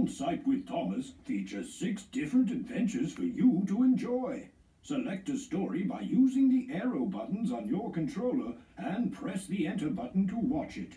On Site with Thomas features six different adventures for you to enjoy. Select a story by using the arrow buttons on your controller and press the enter button to watch it.